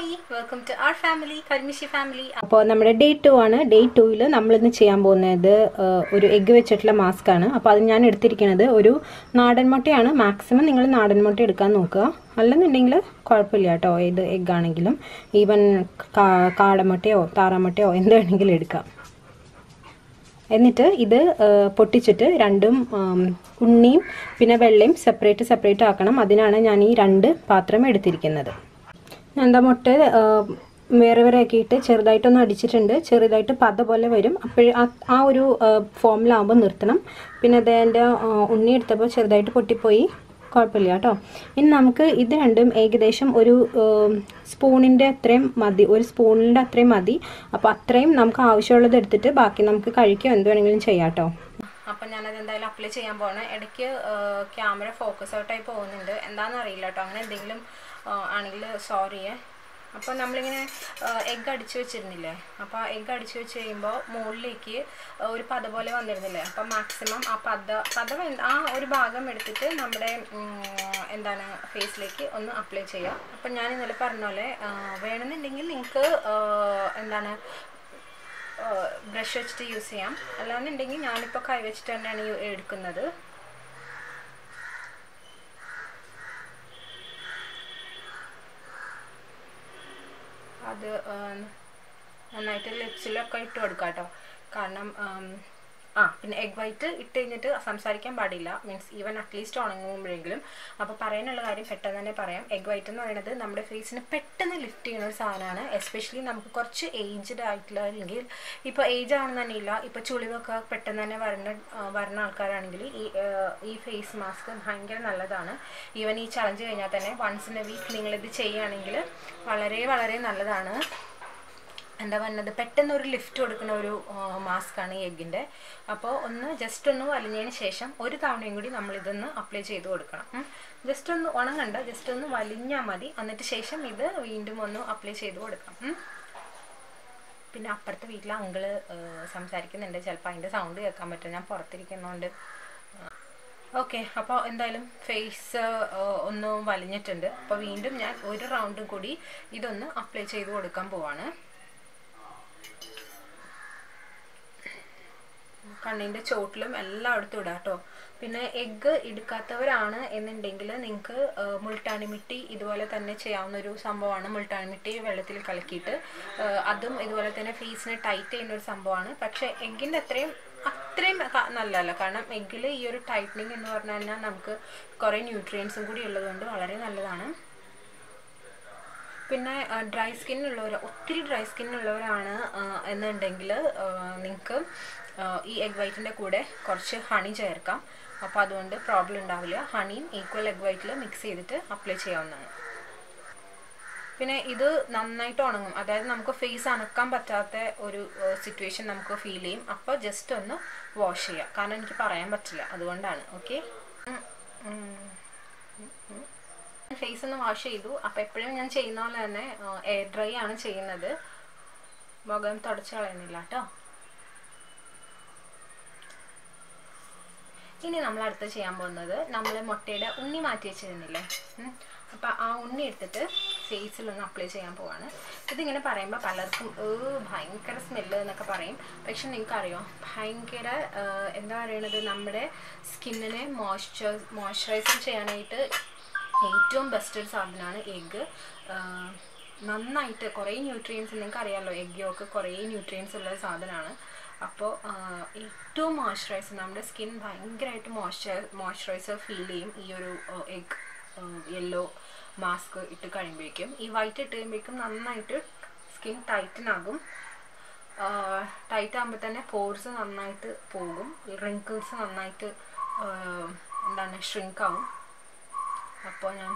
Hi welcome to our family കരിമിഷി family അപ്പോൾ നമ്മുടെ day to ആണ്. ഡേ ടൂവിൽ നമ്മളിന്ന് ചെയ്യാൻ പോകുന്നത് ഒരു എഗ്ഗ് വെച്ചിട്ടുള്ള മാസ്ക് ആണ്. അപ്പോൾ അത് ഞാൻ എടുത്തിരിക്കുന്നത് ഒരു നാടൻ മുട്ടയാണ്. മാക്സിമം നിങ്ങൾ നാടൻ മുട്ട എടുക്കാൻ നോക്കുക. അല്ലെന്നുണ്ടെങ്കിൽ കുഴപ്പമില്ല കേട്ടോ. ഏത് എഗ്ഗ് ആണെങ്കിലും ഈവൻ കാടമുട്ടയോ താറാമുട്ടയോ എന്ത് വേണമെങ്കിലും എടുക്കാം. എന്നിട്ട് ഇത് പൊട്ടിച്ചിട്ട് രണ്ടും ഉണ്ണിയും പിന്നെ വെള്ളയും സെപ്പറേറ്റ് സെപ്പറേറ്റ് ആക്കണം. അതിനാണ് ഞാൻ ഈ രണ്ട് പാത്രം എടുത്തിരിക്കുന്നത്. എന്താ മുട്ട വേറെ വേറെ ആക്കിയിട്ട് ചെറുതായിട്ടൊന്ന് അടിച്ചിട്ടുണ്ട്. ചെറുതായിട്ട് പത പോലെ വരും. അപ്പോഴേ ആ ഒരു ഫോമിലാകുമ്പോൾ നിർത്തണം. പിന്നെ അത് എന്റെ ഉണ്ണി എടുത്തപ്പോൾ ചെറുതായിട്ട് പൊട്ടിപ്പോയി. കുഴപ്പമില്ല കേട്ടോ. ഇനി നമുക്ക് ഇത് രണ്ടും ഏകദേശം ഒരു സ്പൂണിന്റെ അത്രയും മതി. ഒരു സ്പൂണിന്റെ അത്രയും മതി. അപ്പോൾ അത്രയും നമുക്ക് ആവശ്യമുള്ളത് എടുത്തിട്ട് ബാക്കി നമുക്ക് കഴിക്കുകയോ എന്ത് വേണമെങ്കിലും ചെയ്യാം കേട്ടോ. അപ്പം ഞാനത് എന്തായാലും അപ്ലൈ ചെയ്യാൻ പോവാണ്. ഇടയ്ക്ക് ക്യാമറ ഫോക്കസ് ഔട്ടായി പോകുന്നുണ്ട്. എന്താണെന്ന് അറിയില്ല കേട്ടോ അങ്ങനെ എന്തെങ്കിലും ആണെങ്കിൽ സോറിയേ അപ്പോൾ നമ്മളിങ്ങനെ എഗ്ഗ് അടിച്ചു വെച്ചിരുന്നില്ലേ? അപ്പോൾ എഗ്ഗ് അടിച്ചു വെച്ച് കഴിയുമ്പോൾ മുകളിലേക്ക് ഒരു പത പോലെ വന്നിരുന്നില്ലേ? അപ്പോൾ മാക്സിമം ആ പത പത ആ ഒരു ഭാഗം എടുത്തിട്ട് നമ്മുടെ എന്താണ് ഫേസിലേക്ക് ഒന്ന് അപ്ലൈ ചെയ്യുക അപ്പം ഞാൻ ഇന്നലെ പറഞ്ഞ പോലെ വേണമെന്നുണ്ടെങ്കിൽ നിങ്ങൾക്ക് എന്താണ് ബ്രഷ് വെച്ചിട്ട് യൂസ് ചെയ്യാം. അല്ലാന്നുണ്ടെങ്കിൽ ഞാനിപ്പോൾ കൈ വെച്ചിട്ട് തന്നെയാണ് എടുക്കുന്നത്. അത് നന്നായിട്ട് ലിപ്സിലൊക്കെ ഇട്ട് കൊടുക്കാം കേട്ടോ കാരണം ആം, പിന്നെ എഗ് വൈറ്റ് ഇട്ട് കഴിഞ്ഞിട്ട് സംസാരിക്കാൻ പാടില്ല. മീൻസ് ഈവൻ അറ്റ്ലീസ്റ്റ് ഉണങ്ങുമ്പോഴെങ്കിലും. അപ്പോൾ പറയാനുള്ള കാര്യം പെട്ടെന്ന് തന്നെ പറയാം. എഗ് വൈറ്റ് എന്ന് പറയുന്നത് നമ്മുടെ ഫേസിന് പെട്ടെന്ന് ലിഫ്റ്റ് ചെയ്യുന്ന ഒരു സാധനമാണ്. എസ്പെഷ്യലി നമുക്ക് കുറച്ച് ഏജ്ഡ് ആയിട്ടുള്ള അല്ലെങ്കിൽ ഇപ്പോൾ ഏജ് ആണെന്ന് തന്നെ ഇല്ല. ഇപ്പോൾ ചുളിവൊക്കെ പെട്ടെന്ന് തന്നെ വരുന്ന വരുന്ന ആൾക്കാരാണെങ്കിൽ ഈ ഈ ഫേസ് മാസ്ക് ഭയങ്കര നല്ലതാണ്. ഈവൻ ഈ ചലഞ്ച് കഴിഞ്ഞാൽ തന്നെ വൺസ് ഇൻ എ വീക്ക് നിങ്ങളിത് ചെയ്യുകയാണെങ്കിൽ വളരെ വളരെ നല്ലതാണ്. എന്താ പറയുന്നത് പെട്ടെന്ന് ഒരു ലിഫ്റ്റ് കൊടുക്കുന്ന ഒരു മാസ്ക് ആണ് ഈ എഗ്ഗിന്റെ അപ്പോൾ ഒന്ന് ജസ്റ്റ് ഒന്ന് വലിഞ്ഞതിന് ശേഷം ഒരു തവണയും കൂടി നമ്മൾ ഇതൊന്ന് അപ്ലൈ ചെയ്ത് കൊടുക്കണം. ജസ്റ്റ് ഒന്ന് ഉണങ്ങണ്ട ജസ്റ്റ് ഒന്ന് വലിഞ്ഞാൽ മതി. എന്നിട്ട് ശേഷം ഇത് വീണ്ടും ഒന്ന് അപ്ലൈ ചെയ്ത് കൊടുക്കണം. പിന്നെ അപ്പുറത്തെ വീട്ടിൽ അങ്കിൾ സംസാരിക്കുന്നുണ്ട്. ചിലപ്പോൾ അതിന്റെ സൗണ്ട് കേൾക്കാൻ പറ്റും. ഞാൻ പുറത്തിരിക്കുന്നതുകൊണ്ട് ഓക്കെ അപ്പോൾ എന്തായാലും ഫേസ് ഒന്ന് വലിഞ്ഞിട്ടുണ്ട്. അപ്പോൾ വീണ്ടും ഞാൻ ഒരു റൗണ്ടും കൂടി ഇതൊന്ന് അപ്ലൈ ചെയ്ത് കൊടുക്കാൻ പോവാണ്. കണ്ണിന്റെ ചോട്ടിലും എല്ലായിടത്തും ഇടാം കേട്ടോ. പിന്നെ എഗ്ഗ് എടുക്കാത്തവരാണ് എന്നുണ്ടെങ്കിൽ നിങ്ങൾക്ക് മുൾട്ടാണിമിട്ടി ഇതുപോലെ തന്നെ ചെയ്യാവുന്ന ഒരു സംഭവമാണ്. മുൾട്ടാണിമിട്ടി വെള്ളത്തിൽ കലക്കിയിട്ട് അതും ഇതുപോലെ തന്നെ ഫേസിനെ ടൈറ്റ് ചെയ്യുന്ന ഒരു സംഭവമാണ്. പക്ഷേ എഗ്ഗിന്റെ അത്രയും അത്രയും നല്ലതല്ല. കാരണം എഗ്ഗിൽ ഈ ഒരു ടൈറ്റനിങ് എന്ന് പറഞ്ഞു കഴിഞ്ഞാൽ നമുക്ക് കുറേ ന്യൂട്രിയൻസും കൂടി ഉള്ളതുകൊണ്ട് വളരെ നല്ലതാണ്. പിന്നെ ഡ്രൈ സ്കിന്നുള്ളവർ ഒത്തിരി ഡ്രൈ സ്കിന്നുള്ളവരാണ് എന്നുണ്ടെങ്കിൽ നിങ്ങൾക്ക് ഈ എഗ് വൈറ്റിന്റെ കൂടെ കുറച്ച് ഹണി ചേർക്കാം. അപ്പോൾ അതുകൊണ്ട് പ്രോബ്ലം ഉണ്ടാവില്ല. ഹണിയും ഈക്വൽ എഗ് വൈറ്റിൽ മിക്സ് ചെയ്തിട്ട് അപ്ലൈ ചെയ്യാവുന്നതാണ്. പിന്നെ ഇത് നന്നായിട്ട് ഉണങ്ങും. അതായത് നമുക്ക് ഫേസ് അനക്കാൻ പറ്റാത്ത ഒരു സിറ്റുവേഷൻ നമുക്ക് ഫീൽ ചെയ്യും. അപ്പോൾ ജസ്റ്റ് ഒന്ന് വാഷ് ചെയ്യുക കാരണം എനിക്ക് പറയാൻ പറ്റില്ല. അതുകൊണ്ടാണ്. ഓക്കെ ഫേസ് ഒന്ന് വാഷ് ചെയ്തു. അപ്പോൾ എപ്പോഴും ഞാൻ ചെയ്യുന്ന പോലെ തന്നെ എയർ ഡ്രൈ ആണ് ചെയ്യുന്നത്. മുഖം തുടച്ച് കളയുന്നില്ല കേട്ടോ. ഇനി നമ്മൾ അടുത്ത് ചെയ്യാൻ പോകുന്നത് നമ്മൾ മുട്ടയുടെ ഉണ്ണി മാറ്റി വെച്ചിരുന്നില്ലേ അപ്പൊ അപ്പോൾ ആ ഉണ്ണി എടുത്തിട്ട് ഫേസിലൊന്ന് അപ്ലൈ ചെയ്യാൻ പോവാണ്. ഇതിങ്ങനെ പറയുമ്പോൾ പലർക്കും ഏ ഭയങ്കര സ്മെല്ല് എന്നൊക്കെ പറയും. പക്ഷെ നിങ്ങൾക്കറിയോ? ഭയങ്കര എന്താ പറയണത്? നമ്മുടെ സ്കിന്നിനെ മോയ്സ്ചർ മോയ്സ്ചറൈസർ ചെയ്യാനായിട്ട് ഏറ്റവും ബെസ്റ്റ് ഒരു സാധനമാണ് എഗ്ഗ് നന്നായിട്ട് കുറേ ന്യൂട്രിയൻസ് നിങ്ങൾക്ക് അറിയാമല്ലോ എഗ്ഗൊക്കെ കുറേ ന്യൂട്രിയൻസ് ഉള്ള സാധനമാണ്. അപ്പോൾ ഏറ്റവും മോയ്സ്ചറൈസർ നമ്മുടെ സ്കിൻ ഭയങ്കരമായിട്ട് മോയ്സ്ചർ മോയ്സ്ചറൈസർ ഫീൽ ചെയ്യും. ഈ ഒരു എഗ് യെല്ലോ മാസ്ക് ഇട്ട് കഴിയുമ്പോഴേക്കും. ഈ വൈറ്റ് ഇട്ട് കഴിയുമ്പോഴേക്കും നന്നായിട്ട് സ്കിൻ ടൈറ്റൻ ആകും. ടൈറ്റ് ആകുമ്പോൾ തന്നെ പോർസ് നന്നായിട്ട് പോകും. റിങ്കിൾസ് നന്നായിട്ട് എന്താണ് ഷ്രിങ്ക് ആവും. അപ്പോൾ ഞാൻ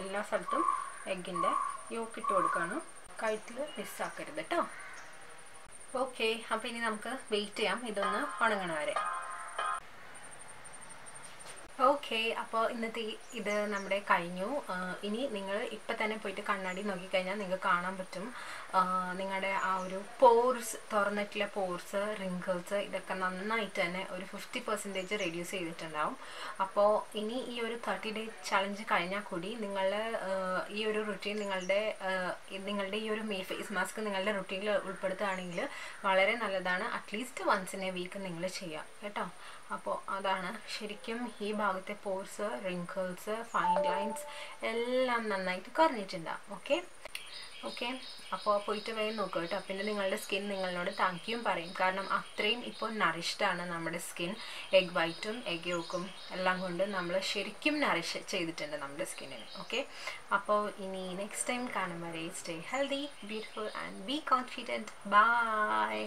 എല്ലാ സ്ഥലത്തും എഗ്ഗിന്റെ യോക്കിട്ട് കൊടുക്കുകയാണ് കഴുത്തിൽ മിസ്സാക്കരുത് കേട്ടോ ഓക്കെ അപ്പം ഇനി നമുക്ക് വെയിറ്റ് ചെയ്യാം. ഇതൊന്ന് ഉണങ്ങണ വരെ ഓക്കെ അപ്പോൾ ഇന്നത്തെ ഇത് നമ്മുടെ കഴിഞ്ഞു. ഇനി നിങ്ങൾ ഇപ്പം തന്നെ പോയിട്ട് കണ്ണാടി നോക്കിക്കഴിഞ്ഞാൽ നിങ്ങൾക്ക് കാണാൻ പറ്റും. നിങ്ങളുടെ ആ ഒരു പോർസ് തുറന്നിട്ടുള്ള പോർസ് റിങ്കിൾസ് ഇതൊക്കെ നന്നായിട്ട് തന്നെ ഒരു ഫിഫ്റ്റി പെർസെന്റേജ് റെഡ്യൂസ് ചെയ്തിട്ടുണ്ടാവും. അപ്പോൾ ഇനി ഈ ഒരു തേർട്ടി ഡേ ചലഞ്ച് കഴിഞ്ഞാൽ കൂടി നിങ്ങൾ ഈ ഒരു റുട്ടീൻ നിങ്ങളുടെ നിങ്ങളുടെ ഈ ഒരു മേ ഫേസ് മാസ്ക് നിങ്ങളുടെ റുട്ടീനിൽ ഉൾപ്പെടുത്തുകയാണെങ്കിൽ വളരെ നല്ലതാണ്. At least once in a week നിങ്ങൾ ചെയ്യാം. കേട്ടോ? അപ്പോൾ അതാണ്. ശരിക്കും ഈ ഭാഗത്തെ പോർസ് റിങ്കിൾസ് ഫൈൻ ലൈൻസ് എല്ലാം നന്നായിട്ട് കുറഞ്ഞിട്ടുണ്ടാവും ഓക്കെ ഓക്കെ അപ്പോൾ പോയിട്ട് വേഗം നോക്കുക കേട്ടോ. പിന്നെ നിങ്ങളുടെ സ്കിൻ നിങ്ങളോട് താങ്ക് പറയും. കാരണം അത്രയും ഇപ്പോൾ നറിഷ്ഡാണ് നമ്മുടെ സ്കിൻ എഗ് വൈറ്റും എഗ് യോക്കും എല്ലാം കൊണ്ട് നമ്മൾ ശരിക്കും നറിഷ് ചെയ്തിട്ടുണ്ട് നമ്മുടെ സ്കിന്നിന് ഓക്കെ അപ്പോൾ ഇനി നെക്സ്റ്റ് ടൈം കാണും വരെ stay healthy beautiful and be confident bye